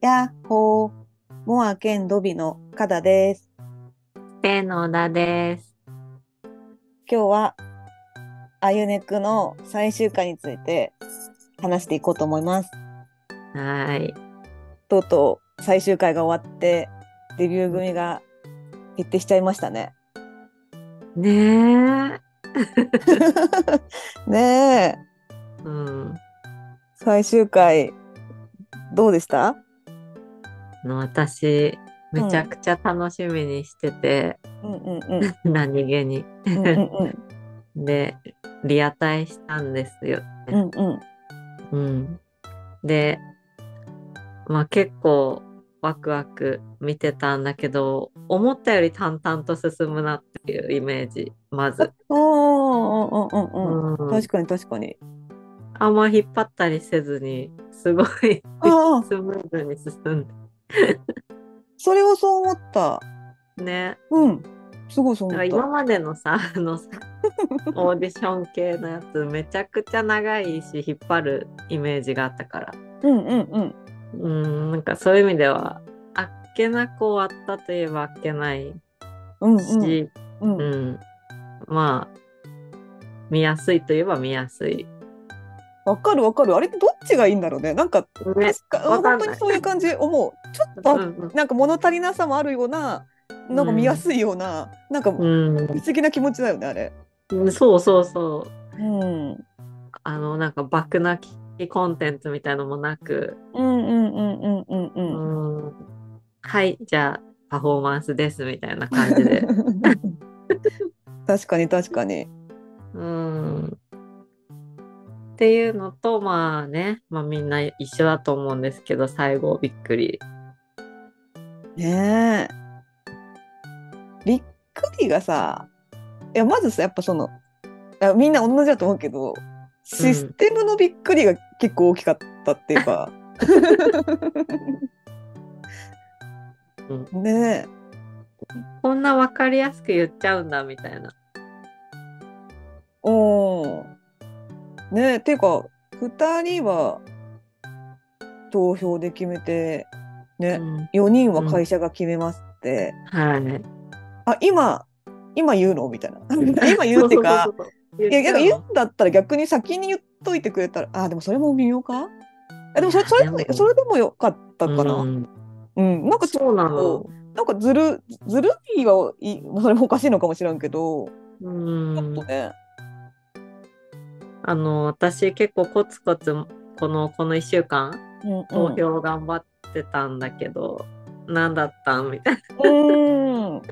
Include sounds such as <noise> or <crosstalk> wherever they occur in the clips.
やっほー。モア兼ドビのカダです。ペンの小田です。今日は、あゆねくの最終回について話していこうと思います。はーい。とうとう最終回が終わって、デビュー組が決定しちゃいましたね。ねえ。<laughs> ねえ、うん。最終回、どうでした？あの私、めちゃくちゃ楽しみにしてて、うんうんうん。<laughs> 何気に。うんうんうん。<laughs> で、リアタイしたんですよ、うね。んうん。うん。で、まあ結構ワクワク見てたんだけど、思ったより淡々と進むなっていうイメージ、まず。確かに確かに。あんま引っ張ったりせずに、すごい <laughs> スムーズに進ん <laughs> それをそう思った。で。ね。うん。すごいそう思った。今までのさ、<laughs> あのさ、<laughs> オーディション系のやつ、めちゃくちゃ長いし、引っ張るイメージがあったから。うんうんうん。うん、なんかそういう意味では、あっけなく終わったといえばあっけないうんうん。し、うんうん、まあ、見やすいといえば見やすい。わかるわかる。あれってどっちがいいんだろうね。なんか、ね。確か本当にそういう感じ思う。ちょっと、うんなんか物足りなさもあるような、なんか見やすいような、なんか不うん、思議な気持ちだよね、あれ。うん、そうそうそう。うん。あの、なんか、バクなきコンテンツみたいのもなく、うんうんうんうんうんううん。ん、はい、じゃあ、パフォーマンスですみたいな感じで。<laughs> 確かに確かに。うん。っていうのと、まあね、まあみんな一緒だと思うんですけど、最後びっくり。ねえ。びっくりがさ、いや、まずさ、やっぱその、みんな同じだと思うけど、システムのびっくりが結構大きかったっていうか。ねえ。こんなわかりやすく言っちゃうんだみたいな。おーねえ、ていうか、二人は投票で決めて、ね、うん4人は会社が決めますって、はい。あ、今、今言うの？みたいな。<laughs> 今言うっていうか、いや、言うんだったら逆に先に言っといてくれたら、あ、でもそれも微妙か？あでもそれ、それでもそれでもよかったかな。のうん、うんなんかちょそうなっとの。、なんかずる、ずるいはいい、<laughs> それもおかしいのかもしれんけど、うちょっんと。ね。あの、私結構コツコツ、この、この1週間、うんうん、投票頑張ってたんだけど、何だったんみたいな。うん。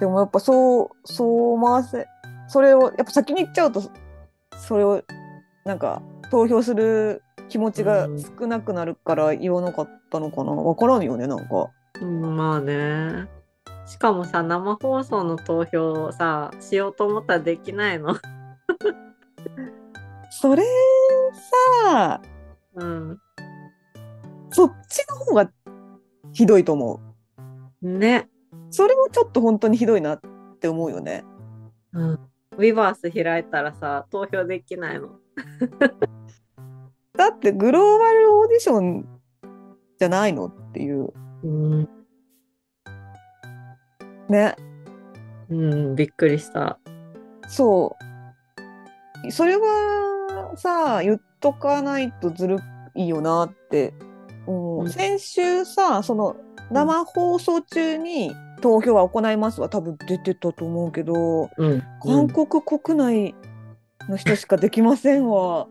でもやっぱそう、そう回せ、それを、やっぱ先に言っちゃうと、それを、なんか、投票する気持ちが少なくなるから言わなかったのかな。わからんよね、なんか。うん、まあね。しかもさ、生放送の投票をさ、しようと思ったらできないの。それさ、うん。そっちの方がひどいと思う。ね。それもちょっと本当にひどいなって思うよね。うん。ウィバース開いたらさ、投票できないの。<laughs> だってグローバルオーディションじゃないのっていう。うん。ね。うん、びっくりした。そう。それはさ、言っとかないとずるいよなって思う。うん先週さ、その生放送中に投票は行いますは多分出てたと思うけど、うん。韓国国内の人しかできませんわ。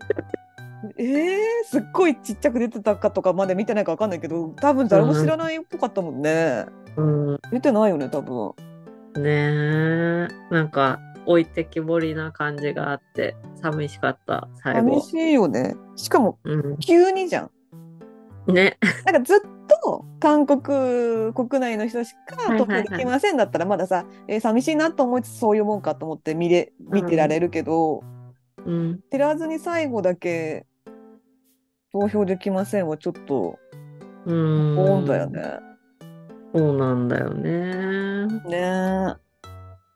えー、すっごいちっちゃく出てたかとかまで見てないかわかんないけど、多分誰も知らないっぽかったもんね。うん。出てないよね、多分。ねえ。なんか、置いてきぼりな感じがあって、寂しかった、最後。寂しいよね。しかもうん。急にじゃん。ね。なんかずっと韓国国内の人しか投票できませんだったらまださ、えー寂しいなと思いつつそういうもんかと思って見れ見てられるけど、うん。知らずに最後だけ投票できませんはちょっとうん。だよ。ね。そうなんだよね。ね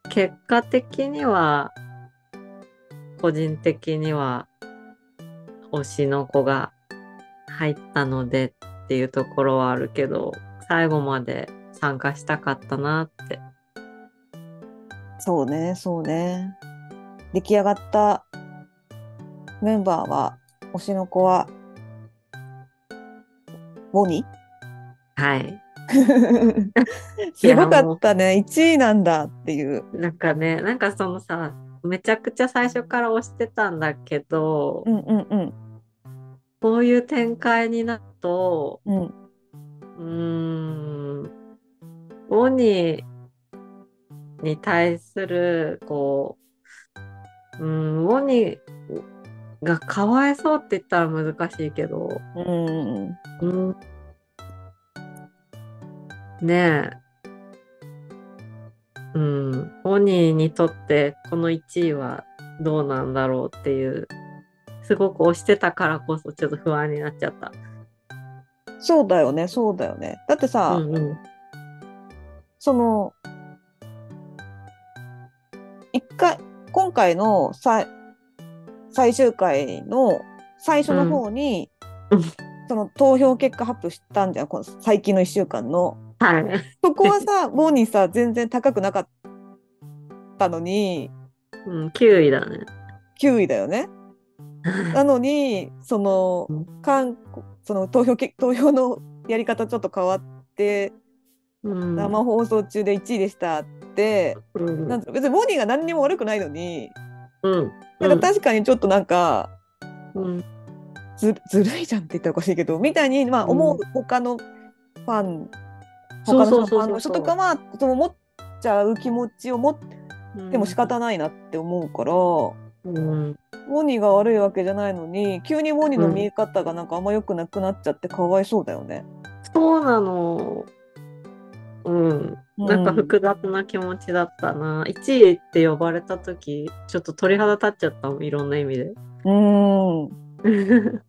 結果的には、個人的には、推しの子が入ったのでっっていうところはあるけど最後まで参加したかったなってそうね、そうね。出来上がったメンバーは、推しの子は、ボニ？はい <laughs> すごかったね。1位なんだっていう。なんかねなんかそのさめちゃくちゃ最初から推してたんだけど、うんうんうん。こういう展開になるとうん、うーんオニーに対するこううんオニーがかわいそうって言ったら難しいけど、うん、うん、ねえ。うんオニーにとってこの1位はどうなんだろうっていうすごく推してたからこそちょっと不安になっちゃった。そうだよね、そうだよね。だってさ、うんうんその、一回、今回のさ最終回の最初の方に、うんその投票結果発表したんじゃん、この最近の1週間の。はい。そこはさ、ボニーさ、全然高くなかったのに、うん、9位だね。9位だよね。なのに、そのうん、韓国その投票け投票のやり方ちょっと変わって、うん。生放送中で1位でしたって、うん。なん別にボニーが何にも悪くないのに、うん。なんか確かにちょっとなんか、うん。ずずるいじゃんって言ったらおかしいけど、みたいに、まあ、思う他のファン、他のファンの人とかは、その持っちゃう気持ちを持っうんても仕方ないなって思うから、うんボニーが悪いわけじゃないのに、急にボニーの見え方がなんかあんま良くなくなっちゃってかわいそうだよね。そうなの。うん。なんか複雑な気持ちだったな。1位って呼ばれた時ちょっと鳥肌立っちゃったもん、いろんな意味で。うん。<laughs>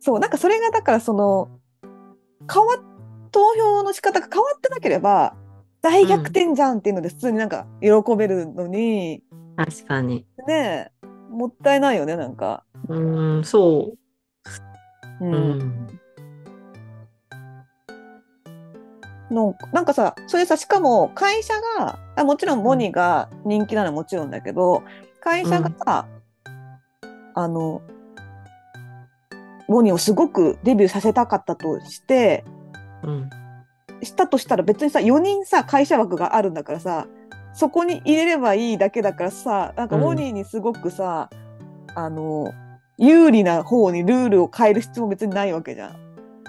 そう、なんかそれがだからその、変わっ、投票の仕方が変わってなければ、大逆転じゃんっていうので普通になんか喜べるのに、確かに。ねえ、もったいないよね、なんか。うん、そうう。ん。うん。のなんかさ、それさ、しかも会社が、あもちろんモニーが人気なのはもちろんだけど、会社がさ、あの、モニーをすごくデビューさせたかったとして、うん。したとしたら別にさ、4人さ、会社枠があるんだからさ、そこに入れればいいだけだからさ、なんかうんモニーにすごくさ、あの、有利な方にルールを変える必要も別にないわけじゃん。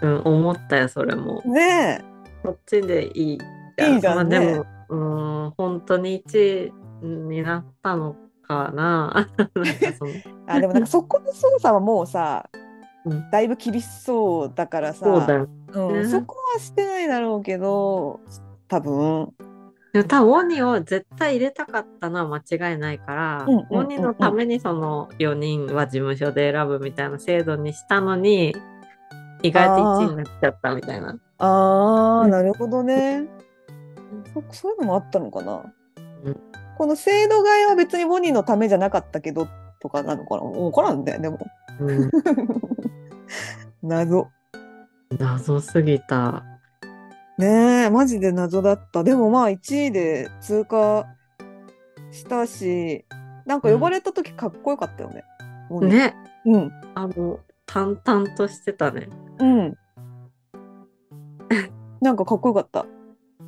うん、思ったよ、それも。ねこっちでいい。いいじゃんねまあでも、うん、本当に1位になったのかな。<laughs> な。あ、でもなんかそこの操作はもうさ、うんだいぶ厳しそうだからさ、そうんねそこはしてないだろうけど、多分。でも多分鬼を絶対入れたかったのは間違いないから、うんうんうんうん鬼のためにその4人は事務所で選ぶみたいな制度にしたのに意外と1位になっちゃったみたいな。ああ、うんなるほどね。そそういうのもあったのかな？うんこの制度替えは別にボニーのためじゃなかったけどとかなのかな？分からんだよ、でも。うん、<laughs> 謎。謎すぎた。ねえ、マジで謎だった。でもまあ1位で通過したし、なんか呼ばれた時かっこよかったよね。ボニー。ね。うん。あの淡々としてたね。うん。なんかかっこよかった。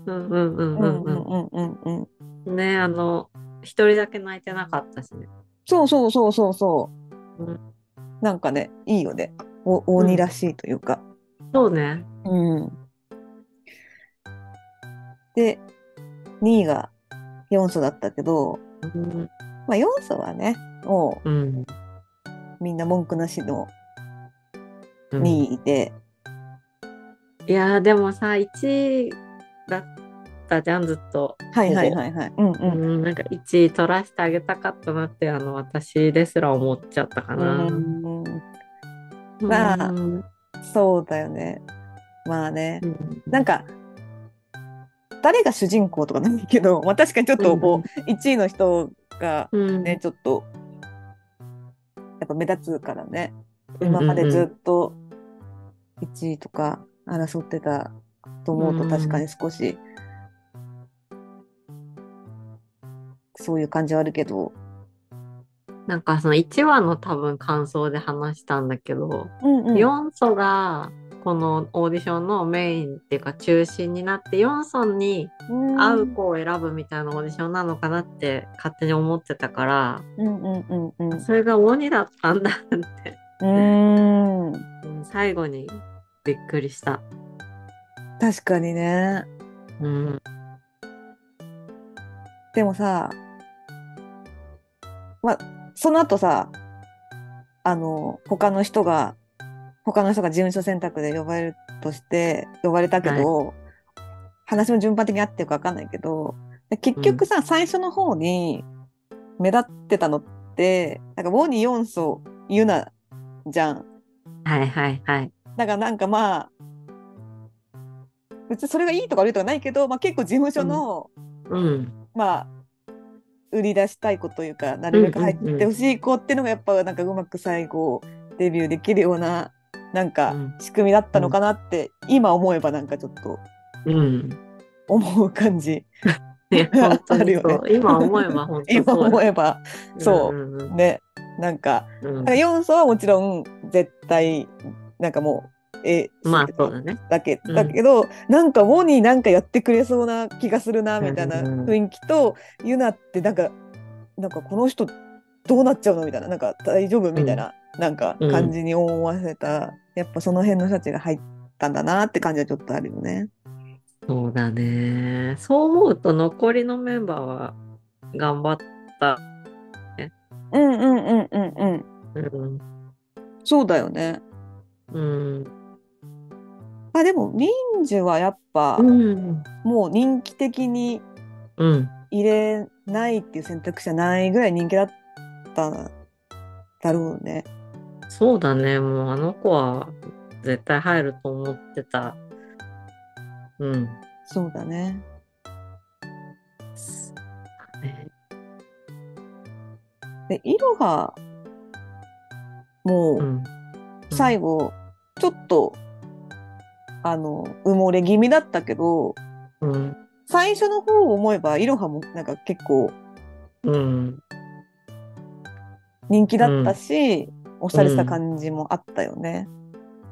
うんうんうんううんんうんうんうんうん。うん。ねあの一人だけ泣いてなかったしね。そうそうそうそうそう。うんなんかね、いいよね。お鬼らしいというか。そうね。うん。で、2位が4素だったけど、うんまあ4素はね、もうんうみんな文句なしのうん2位で、いやーでもさ1位だったじゃんずっと。はいはいはいはい。うんう。うんん、なんか1位取らせてあげたかったなってあの私ですら思っちゃったかな。うんまあうんそうだよね。まあね。うんなんか、誰が主人公とかないけど、まあ確かにちょっとこう、1位の人がうん。ね、ちょっと、やっぱ目立つからね。うんうんうん。今までずっと1位とか争ってたと思うとうん。確かに少しそういう感じはあるけど、なんかその1話の多分感想で話したんだけど、うんうん、4素がこのオーディションのメインっていうか中心になって4素に合う子を選ぶみたいなオーディションなのかなって勝手に思ってたから、うんうんうんうん。それが鬼だったんだって、うん。最後にびっくりした。確かにね。うん。でもさまあその後さあの他の人が他の人が事務所選択で呼ばれるとして呼ばれたけど、話の順番的に合ってるか分かんないけどで結局さ、最初の方に目立ってたのってなんかウォニ4層ユナじゃん。はいはいはい。だからなんかまあ別にそれがいいとか悪いとかないけど、まあ、結構事務所の、うん。まあ売り出したい子というかなるべく入ってほしい子っていうのがやっぱなんかうまく最後デビューできるようななんかうん。仕組みだったのかなって、今思えばなんかちょっとうん。思う感じ。<laughs> ね、<laughs> あるよね。今思えば本当今そうだ。思えば。そう。うんうんねなんかうん。なんか要素はもちろん絶対なんかもうえまあそうだね。だけうん。だけど、なんかモニーなんかやってくれそうな気がするなみたいなうん雰囲気と、ユナってなんかなんかこの人どうなっちゃうのみたいななんか大丈夫みたいな、なんか感じに思わせた、やっぱその辺の人たちが入ったんだなって感じはちょっとあるよね。そうだね。そう思うと残りのメンバーは頑張った。うんうんうんうんうん。うん。そうだよね。うん。あでもミンジュはやっぱ、うん。もう人気的にうん。入れないっていう選択肢はないぐらい人気だったんだろうね。そうだね。もうあの子は絶対入ると思ってた。うん。そうだね。ねで、イロハもうん。最後、ちょっと、あの、埋もれ気味だったけど、うん。最初の方を思えば、イロハもなんか結構うん。人気だったし、押されてた感じもあったよね。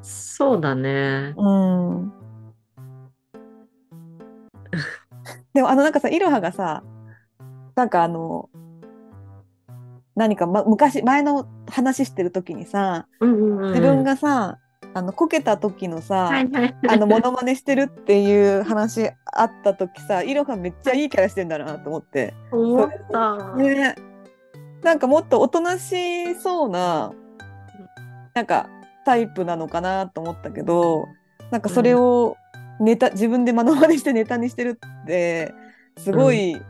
そうだね。うん。でも、あの、なんかさ、イロハがさ、なんかあの、何か、ま、昔、前の話してる時にさ、うんうんうん。自分がさ、あの、こけた時のさ、はいはい。あの、モノマネしてるっていう話あった時さ、イロハめっちゃいいキャラしてんだなと思って。思った。ね。なんかもっとおとなしそうな、なんかタイプなのかなと思ったけど、なんかそれをネタ、自分でモノマネしてネタにしてるって、すごい、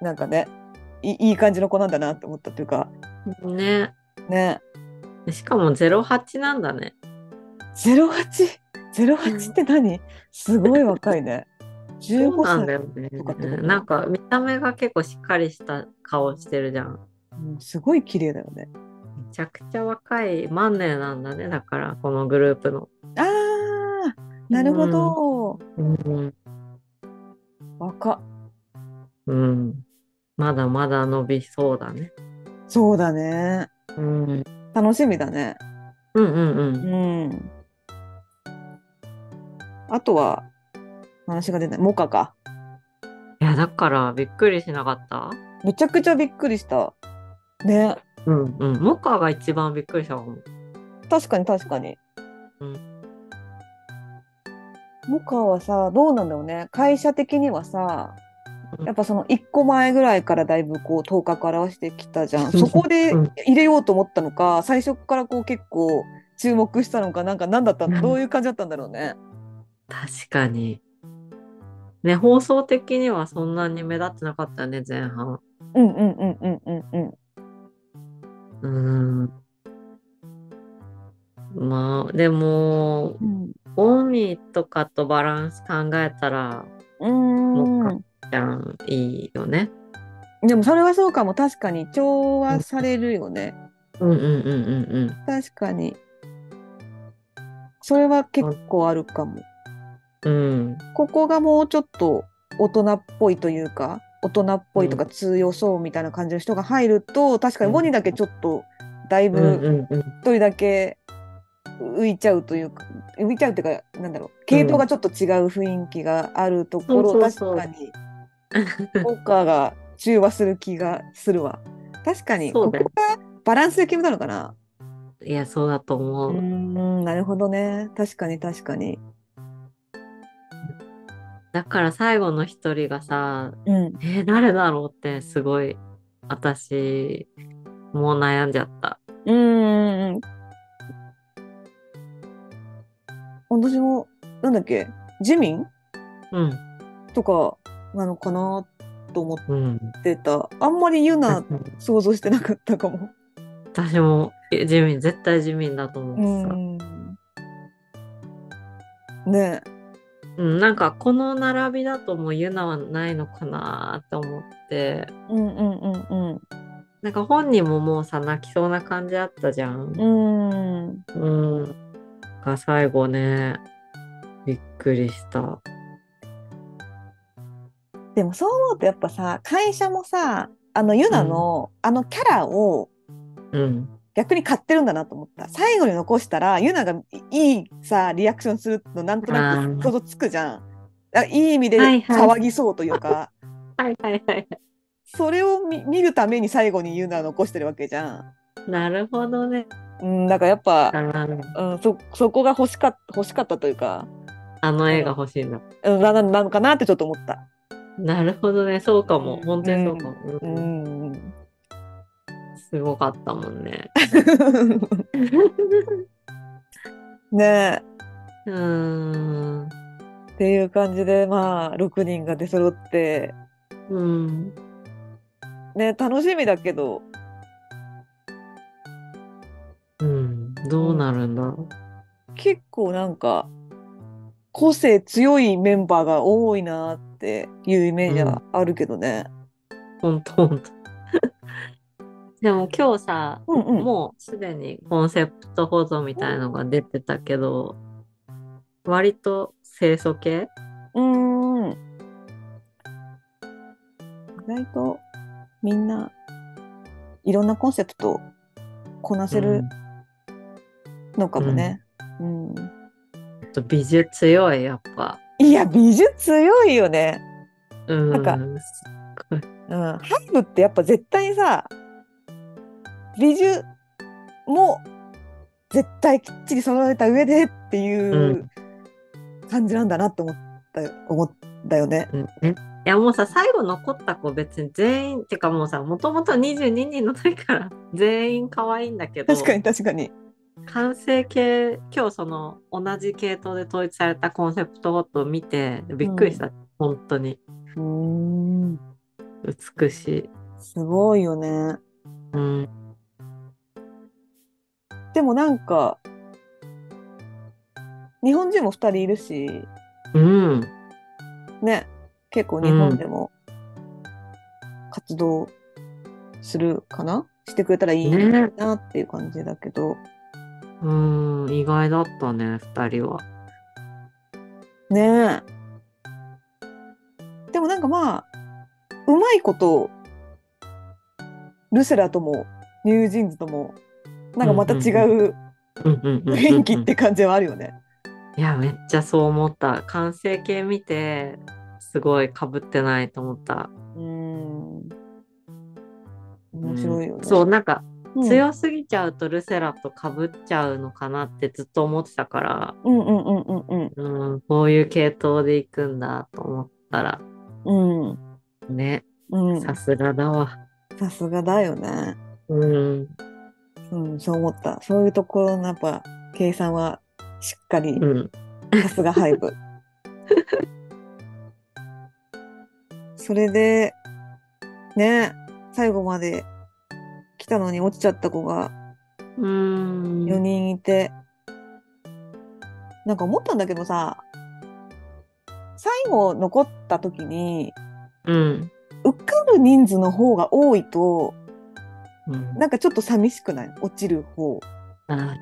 なんかねい、いい感じの子なんだなって思ったっていうか、ね。ね。しかも08なんだね。08?08 08って何？すごい若いね。15そうなんだ歳。とかってこと？なんか見た目が結構しっかりした顔してるじゃん。うんすごい綺麗だよね。めちゃくちゃ若い万年なんだね。だからこのグループの。ああ、なるほど。うん。若っ。うん。まだまだ伸びそうだね。そうだね。うん。楽しみだね。うんうんうん。うん。あとは、話が出ない。モカか。いや、だからびっくりしなかった？めちゃくちゃびっくりした。ね。うんうん。モカが一番びっくりしたかも。確かに確かに。うんモカはさ、どうなんだろうね。会社的にはさうん、やっぱその1個前ぐらいからだいぶこう頭角現してきたじゃん。そこでうん入れようと思ったのか、最初からこう結構注目したのか、なんか何だったどういう感じだったんだろうね。確かに。ね、放送的にはそんなに目立ってなかったね、前半。うんうんうんうんうんうん。うーん。まあ、でも、うんオミとかとバランス考えたら、うーんモじゃん、いいよね。でもそれはそうかも確かに調和されるよね。うんうんうんうんうん。確かに。それは結構あるかも。うん。ここがもうちょっと大人っぽいというか、大人っぽいとか通用そうみたいな感じの人が入ると、確かにうんウォニだけちょっとだいうんぶ。一人だけ浮いちゃうというか、浮いちゃうっていうか、なんだろう、系統がちょっと違う雰囲気があるところ、そうそうそう確かに、効果が中和する気がするわ。確かに、ここがバランスで決めたのかな。いや、そうだと思うーう。ん、なるほどね。確かに確かに。だから最後の一人がさ、うん。えー誰だろうってすごい、私、もう悩んじゃった。うーん。私も、なんだっけ、ジミン？うん。とかなのかなと思うん。ってた。あんまりユナ想像してなかったかも。私も、え地味、絶対地味だと思うってさ。ん。ねうん、なんかこの並びだともうユナはないのかなって思って、え。うんうんうんなんか本人ももうさ、泣きそうな感じあったじゃん。うん。うん。うん。が最後ね、びっくりした。でもそう思うとやっぱさ、会社もさ、あのユナの、あのキャラをうん。逆に買ってるんだなと思った。最後に残したら、ユナがいいさ、リアクションするのなんとなく想像つくじゃん。あいい意味ではいはい騒ぎそうというか、<laughs> はいはいはい。それを見見るために最後にユナを残してるわけじゃん。なるほどね。うん、だからやっぱ、うん、そそこが欲しかっ欲しかったというか、あの絵が欲しいんだ。うん、なななのかなってちょっと思った。なるほどね。そうかも。うん本当にそうかも。ううんん。すごかったもんね。<laughs> ねえ。うーん。っていう感じで、まあ、6人が出揃って、うん。ね、楽しみだけど、うん。どうなるんだろ結構なんか、個性強いメンバーが多いなっていうイメージはあるけどね。う。ほんとほんと。でも今日さ、うんうん。もうすでにコンセプト保存みたいのが出てたけど、割と清楚系？うーん。意外とみんないろんなコンセプトこなせるのかもね。うん。うんと美術強い、やっぱ。いや、美術強いよね。うん。なんかうん。ハイブってやっぱ絶対にさ、美術も絶対きっちり揃えた上でっていう感じなんだなと思ったよ、思ったよね。うんねいやもうさ、最後残った子別に全員、ってかもうさ、もともと22人の時から全員可愛いんだけど、確かに確かに。完成形、今日その同じ系統で統一されたコンセプトごとを見て、びっくりした。本当に。うーん。美しい。すごいよね。うん。でもなんか、日本人も2人いるし、うん。ね、結構日本でも活動するかな、してくれたらいいね。なっていう感じだけど、うん。意外だったね、二人は。ねえ。でもなんかまあ、うまいこと、ルセラとも、ニュージーンズとも、なんかまた違ううんうんうんうんうん雰囲気って感じはあるよね。いや、めっちゃそう思った。完成形見て、すごい被ってないと思った。うーん。面白いよね。うんそう、なんか、うん強すぎちゃうとルセラと被っちゃうのかなってずっと思ってたから、うんうんうんうんうん、こういう系統で行くんだと思ったら、うん。ね、うん。さすがだわ。さすがだよね。うん、うん、そう思った。そういうところのやっぱ計算はしっかり、うん、さすがハイブ。<laughs> それで、ね、最後まで来たのに落ちちゃった子がうん。4人いて、なんか思ったんだけどさ、最後残った時に、うん。受かる人数の方が多いと、うんなんかちょっと寂しくない？落ちる方。あ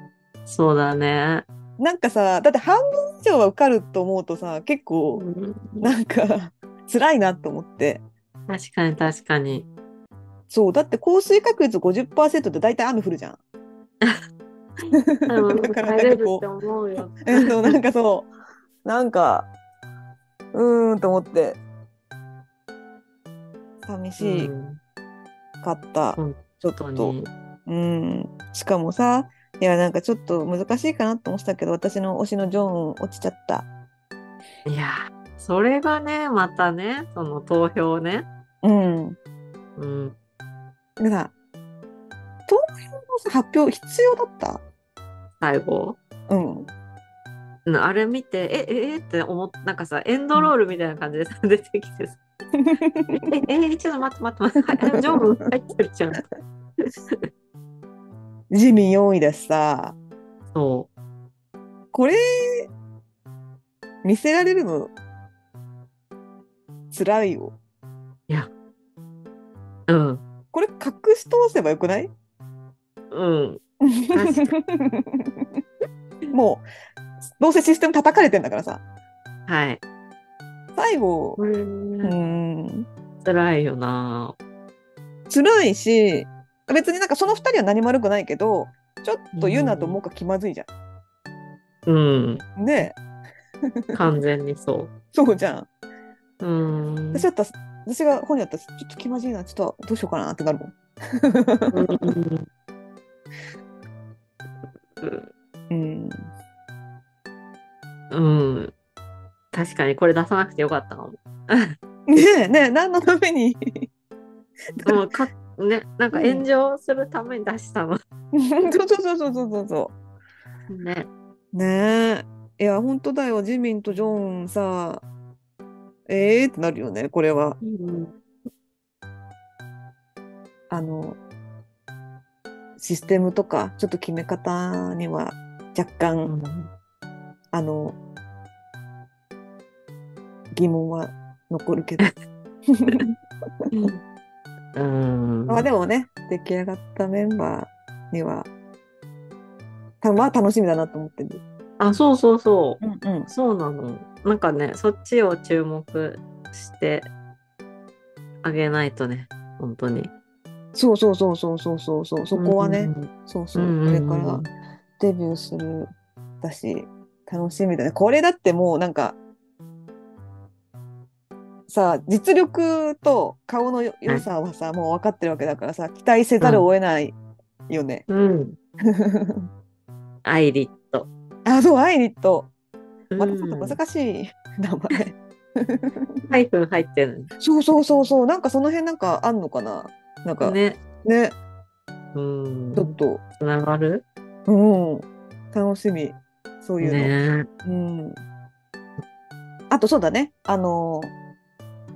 そうだね。なんかさだって半分以上は受かると思うとさ結う構んなんか辛いなと思って確かに確かに。そうだって降水確率50%って大体雨降るじゃん。<laughs> だから帰れるって思うよ。<laughs> えっとなんかそうなんかうーんと思って寂しうんかった、本ちょっ当とに。うんしかもさいやなんかちょっと難しいかなと思ってたけど私の推しのジョン落ちちゃったいや、それがね、またね、その投票ね。うんうん。でさ投票のさ発表必要だった？最後？うんうんあれ見て、え、え、えって思っなんかさ、エンドロールみたいな感じでさ、出てきてさ、え、え、えちょっと待って待って待って、はいジョブ入ってるじゃん。自民4位だしさそこれ見せられるの辛いよう。うん。これ隠し通せばよくない？うん。確 <laughs> もうどうせシステム叩かれてんだからさはい。最後うね、ん辛いよな。辛いし別になんかその2人は何も悪くないけどちょっとユナとモカ気まずいじゃうん。ん。ねえ完全にそ <laughs> そうじゃん。う。うん。私だったら私が本人だったらちょっと気まずいなちょっとどうしようかなってなるもん。うん、<laughs> うん。うん。確かにこれ出さなくてよかったかも。<laughs> ねえねえ何のために？<laughs> もうかね、なんか炎上するために出したの。<laughs> そうそうそうそうそうそうね。ねえいや本当だよジミンとジョンさえーってなるよねこれは。うん。あのシステムとかちょっと決め方には若干、あの疑問は残るけどうん。まあでもね出来上がったメンバーにはたまあ楽しみだなと思ってる。あ、そうそうそう。うんうんそうなの。なんかね、そっちを注目してあげないとね、本当に。そうそうそうそうそうそうそうそこはね、うんそうそう、うんこれからデビューするだし楽しみだねこれだってもうなんかさあ実力と顔のよ良さはさ、もう分かってるわけだからさ期待せざるを得ないよね。うん。アイリット。あそうアイリットまたちょっうんと難しい名前。ハイフン入ってるそうそうそうそうなんかその辺なんかあんのかな？なんかねね。うんち。ょっとつながる？うん楽しみそういうの。ね。うん。あとそうだね。あの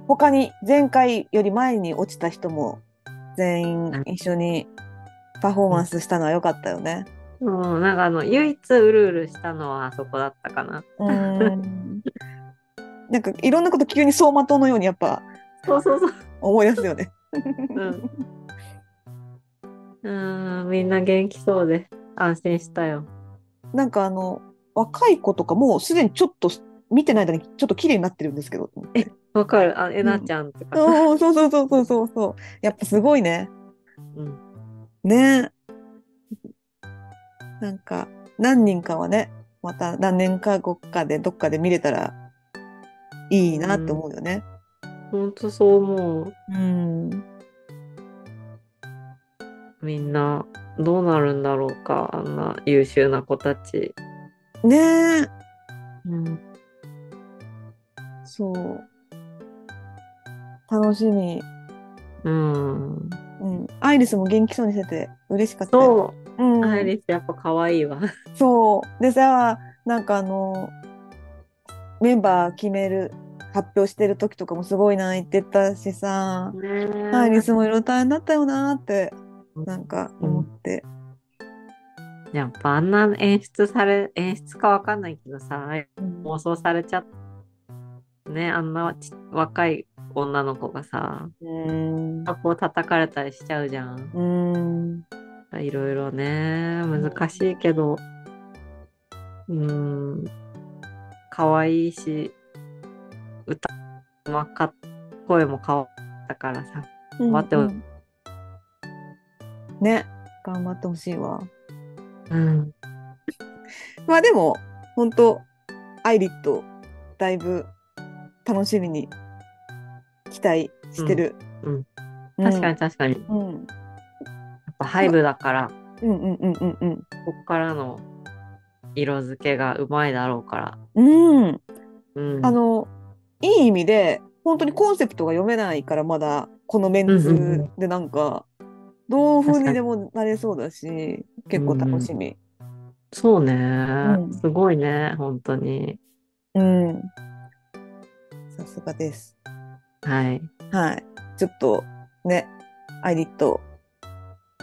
他に前回より前に落ちた人も全員一緒にパフォーマンスしたのは良かったよね。うん、なんかあの、唯一うるうるしたのはあそこだったかな。うん。なんかいろんなこと急に走馬灯のようにやっぱそうそうそう。思い出すよね。うん。うん、みんな元気そうで安心したよ。なんかあの若い子とかもうすでにちょっと見てない間にちょっと綺麗になってるんですけど。えわかるあ、えなちゃんとかさ。うんそうそうそうそうそうそう。やっぱすごいね。うん。ねなんか何人かはねまた何年か後かでどっかで見れたらいいなって思うよね。ほんとそう思う。うん。みんな、どうなるんだろうか。あんな優秀な子たち。ねえうん。そう。楽しみ。うん。うん。アイリスも元気そうにしてて嬉しかったよ。そうう。ん。アイリスやっぱ可愛いわ。そう。でさ、なんかあの、メンバー決める、発表してる時とかもすごい泣いてたしさ、ねアイリスもいろいろ大変だったよなって、なんか思って。やっぱあんな演出され、演出かわかんないけどさ、うん妄想されちゃっね、あんなち若い女の子がさ、うん。こう叩かれたりしちゃうじゃん。うん。いろいろね、難しいけど、うん。可愛いし、歌うまかっ声も可愛かったからさ。頑張ってほうんうんね、頑張ってほしいわ。うん。<laughs> まあでも、本当アイリット、だいぶ楽しみに期待してる。うんうん確かに確かに。やうん。っぱハイブだから、うんうんうんうんうん。こっからの色付けがうまいだろうから。うん。うん。あの、いい意味で、本当にコンセプトが読めないから、まだ、このメンうんうんうツでなんか、どう風にでもなれそうだし、結構楽しみ。そうね、んすごいね、本当に。うん。さすがです。はい。はい。ちょっと、ね、アイリット、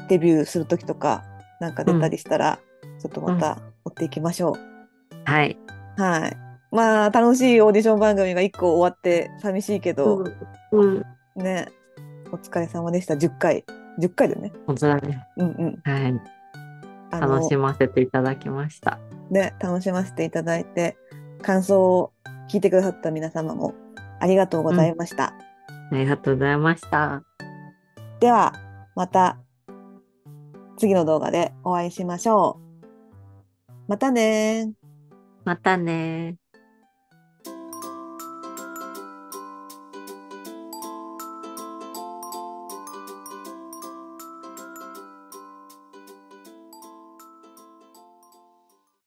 デビューするときとか、なんか出たりしたら、ちょっとまた追っていきましょう。はい。はい。まあ、楽しいオーディション番組が1個終わって寂しいけど、うん。ね、お疲れ様でした。10回。10回だよね。本当だね。うんうん。はい。楽しませていただきました。ね、楽しませていただいて、感想を聞いてくださった皆様もありがとうございました。ありがとうございました。では、また次の動画でお会いしましょう。またねー。またね